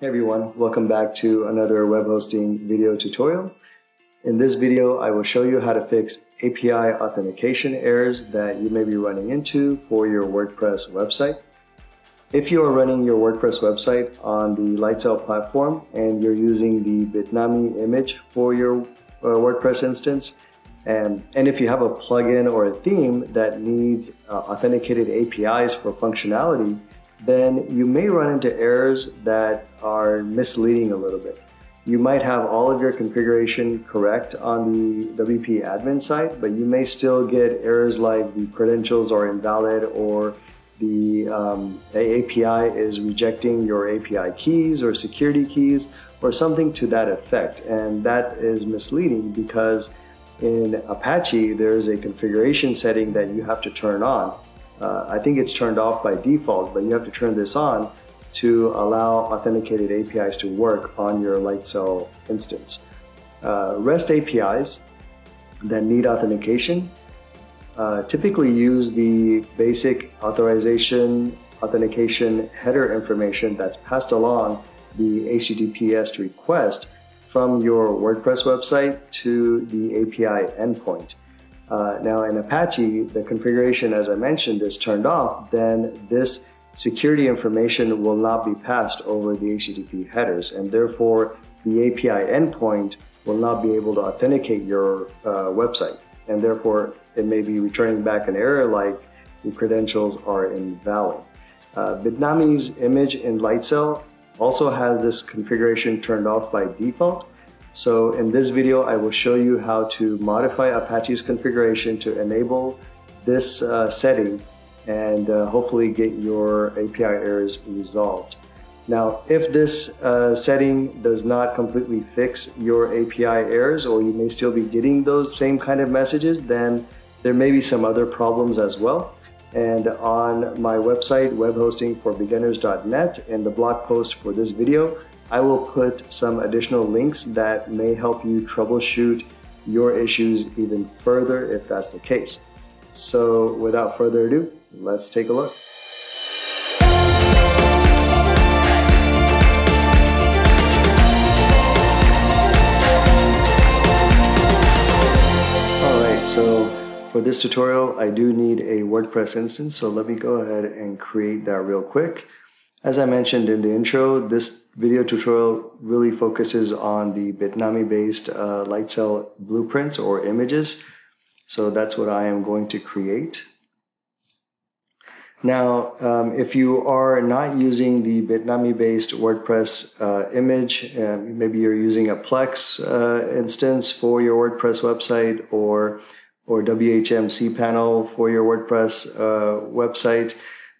Hey everyone, welcome back to another web hosting video tutorial. In this video, I will show you how to fix API authentication errors that you may be running into for your WordPress website. If you are running your WordPress website on the Lightsail platform and you're using the Bitnami image for your uh, WordPress instance, and, and if you have a plugin or a theme that needs uh, authenticated APIs for functionality, then you may run into errors that are misleading a little bit. You might have all of your configuration correct on the WP admin site, but you may still get errors like the credentials are invalid or the um, API is rejecting your API keys or security keys or something to that effect. And that is misleading because in Apache, there's a configuration setting that you have to turn on uh, I think it's turned off by default, but you have to turn this on to allow authenticated APIs to work on your Lightsail instance. Uh, REST APIs that need authentication uh, typically use the basic authorization authentication header information that's passed along the HTTPS request from your WordPress website to the API endpoint. Uh, now in Apache, the configuration, as I mentioned, is turned off, then this security information will not be passed over the HTTP headers, and therefore the API endpoint will not be able to authenticate your uh, website, and therefore it may be returning back an error like the credentials are invalid. Uh, Bitnami's image in Lightsail also has this configuration turned off by default, so in this video, I will show you how to modify Apache's configuration to enable this uh, setting and uh, hopefully get your API errors resolved. Now, if this uh, setting does not completely fix your API errors, or you may still be getting those same kind of messages, then there may be some other problems as well. And on my website, webhostingforbeginners.net, in the blog post for this video, I will put some additional links that may help you troubleshoot your issues even further if that's the case. So without further ado, let's take a look. Alright, so for this tutorial, I do need a WordPress instance, so let me go ahead and create that real quick. As I mentioned in the intro, this video tutorial really focuses on the Bitnami-based uh, Lightsail blueprints or images. So that's what I am going to create. Now, um, if you are not using the Bitnami-based WordPress uh, image, uh, maybe you're using a Plesk uh, instance for your WordPress website or, or WHM cPanel for your WordPress uh, website,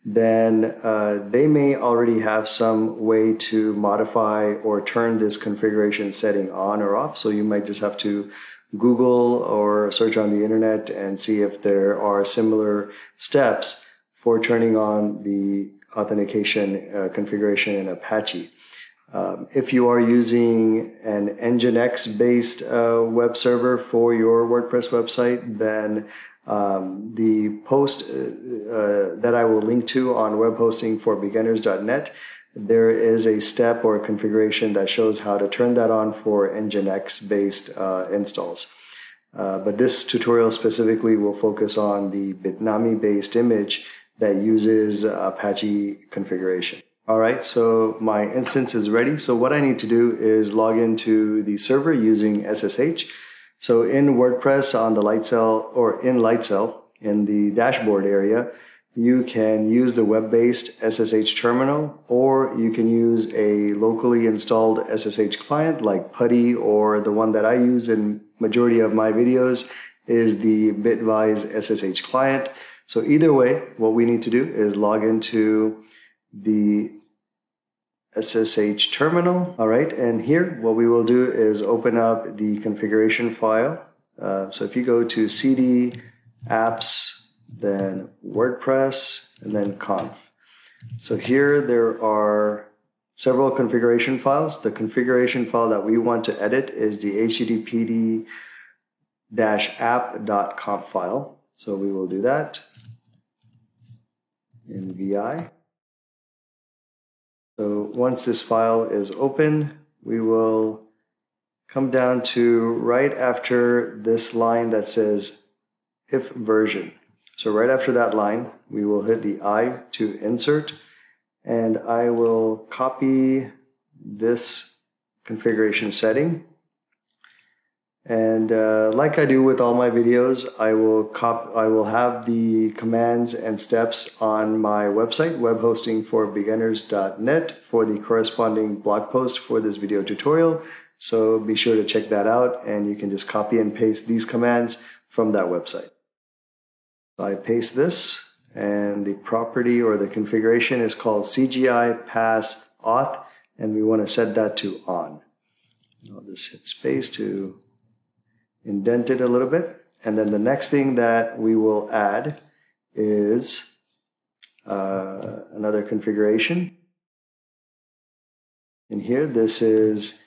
then uh, they may already have some way to modify or turn this configuration setting on or off. So you might just have to Google or search on the internet and see if there are similar steps for turning on the authentication uh, configuration in Apache. Um, if you are using an Nginx based uh, web server for your WordPress website, then um, the post uh, uh, that I will link to on webhostingforbeginners.net, there is a step or a configuration that shows how to turn that on for Nginx based uh, installs. Uh, but this tutorial specifically will focus on the Bitnami based image that uses Apache configuration. All right, so my instance is ready. So what I need to do is log into the server using SSH. So in WordPress on the Lightsail or in Lightsail in the dashboard area, you can use the web-based SSH terminal or you can use a locally installed SSH client like PuTTY or the one that I use in majority of my videos is the Bitvise SSH client. So either way, what we need to do is log into the SSH terminal. All right, and here what we will do is open up the configuration file. Uh, so if you go to cd apps, then WordPress, and then conf. So here there are several configuration files. The configuration file that we want to edit is the httpd-app.conf file. So we will do that in VI. So once this file is open, we will come down to right after this line that says if version. So right after that line, we will hit the I to insert and I will copy this configuration setting. And uh, like I do with all my videos, I will cop I will have the commands and steps on my website, webhostingforbeginners.net, for the corresponding blog post for this video tutorial. So be sure to check that out, and you can just copy and paste these commands from that website. So I paste this, and the property or the configuration is called CGI Pass Auth, and we want to set that to on. I'll just hit space to indent it a little bit. And then the next thing that we will add is uh, another configuration. In here, this is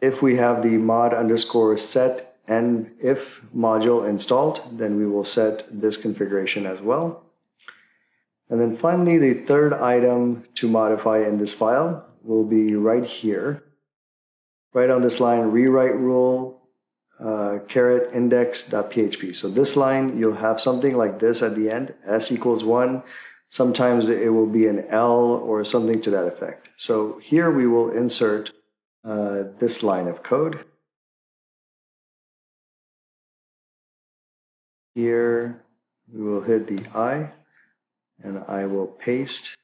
if we have the mod underscore set and if module installed, then we will set this configuration as well. And then finally, the third item to modify in this file will be right here. Right on this line, rewrite rule uh, caret index.php. So this line, you'll have something like this at the end, s equals 1. Sometimes it will be an L or something to that effect. So here we will insert uh, this line of code. Here we will hit the I and I will paste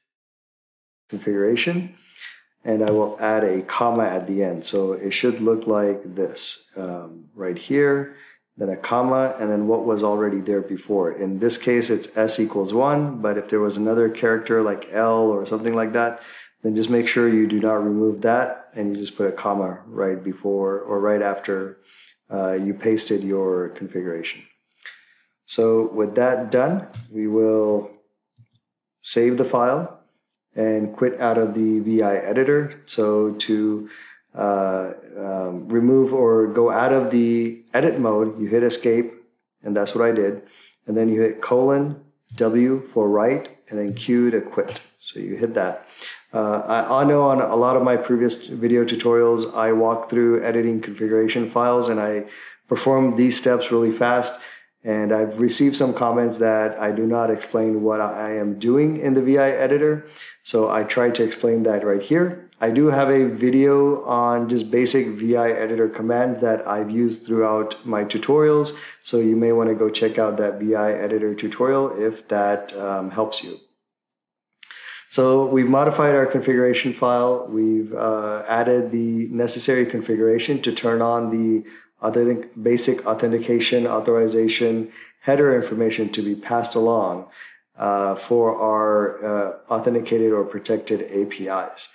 configuration and I will add a comma at the end. So it should look like this um, right here, then a comma, and then what was already there before. In this case, it's s equals 1, but if there was another character like L or something like that, then just make sure you do not remove that and you just put a comma right before or right after uh, you pasted your configuration. So with that done, we will save the file and quit out of the VI editor. So to uh, um, remove or go out of the edit mode, you hit escape, and that's what I did. And then you hit colon W for write, and then Q to quit. So you hit that. Uh, I, I, know on a lot of my previous video tutorials, I walk through editing configuration files and I perform these steps really fast. And I've received some comments that I do not explain what I am doing in the VI editor. So I try to explain that right here. I do have a video on just basic VI editor commands that I've used throughout my tutorials. So you may want to go check out that VI editor tutorial if that um, helps you. So we've modified our configuration file. We've uh, added the necessary configuration to turn on the authentic, basic authentication authorization header information to be passed along uh, for our uh, authenticated or protected APIs.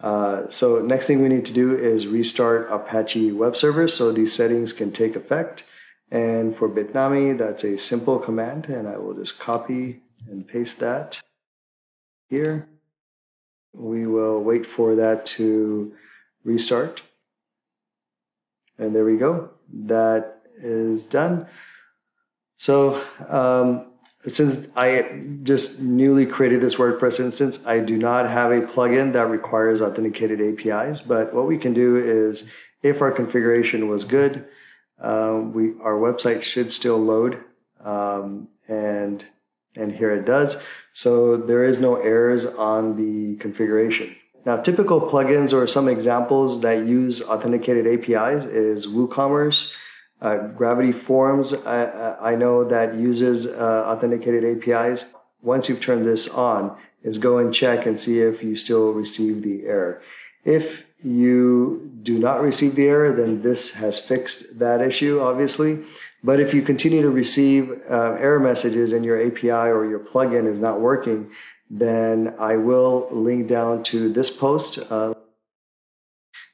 Uh, so next thing we need to do is restart Apache web server so these settings can take effect. And for Bitnami, that's a simple command, and I will just copy and paste that here. We will wait for that to restart. And there we go. That is done. So um, since I just newly created this WordPress instance, I do not have a plugin that requires authenticated APIs. But what we can do is, if our configuration was good, um, we our website should still load, um, and and here it does. So there is no errors on the configuration. Now, typical plugins or some examples that use authenticated APIs is WooCommerce, uh, Gravity Forms. I, I, know that uses uh, authenticated APIs. Once you've turned this on, is go and check and see if you still receive the error. If you do not receive the error, then this has fixed that issue, obviously. But if you continue to receive uh, error messages and your API or your plugin is not working, then I will link down to this post uh,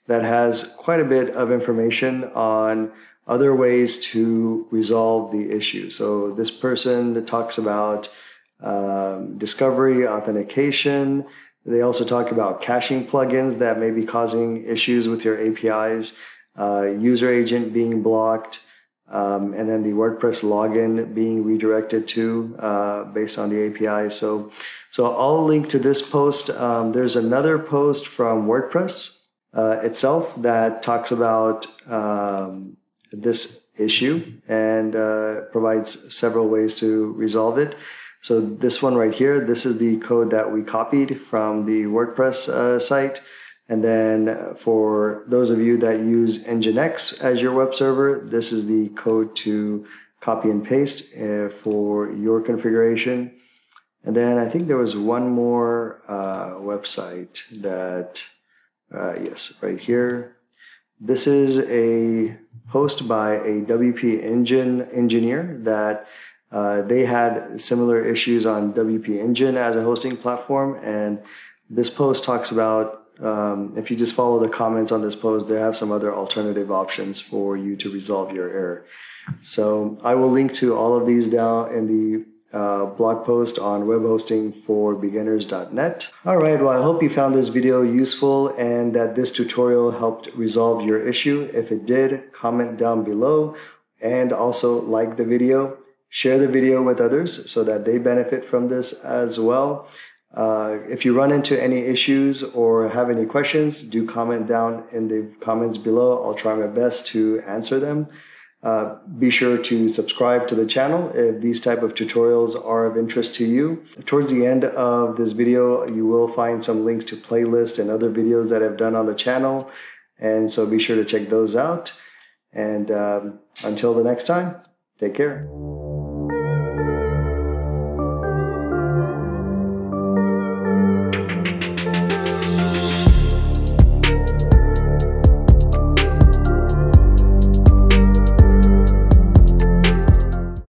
that has quite a bit of information on other ways to resolve the issue. So this person talks about um, discovery, authentication. They also talk about caching plugins that may be causing issues with your APIs, uh, user agent being blocked, um, and then the WordPress login being redirected to uh, based on the API. So, so I'll link to this post. Um, there's another post from WordPress uh, itself that talks about um, this issue and uh, provides several ways to resolve it. So this one right here, this is the code that we copied from the WordPress uh, site. And then for those of you that use Nginx as your web server, this is the code to copy and paste uh, for your configuration. And then I think there was one more uh, website that, uh, yes, right here. This is a post by a WP Engine engineer that uh, they had similar issues on WP Engine as a hosting platform. And this post talks about um, if you just follow the comments on this post, they have some other alternative options for you to resolve your error. So I will link to all of these down in the uh, blog post on webhostingforbeginners.net. All right, well, I hope you found this video useful and that this tutorial helped resolve your issue. If it did, comment down below and also like the video. Share the video with others so that they benefit from this as well. Uh, if you run into any issues or have any questions, do comment down in the comments below. I'll try my best to answer them. Uh, be sure to subscribe to the channel if these type of tutorials are of interest to you. Towards the end of this video, you will find some links to playlists and other videos that I've done on the channel. And so be sure to check those out. And um, until the next time, take care.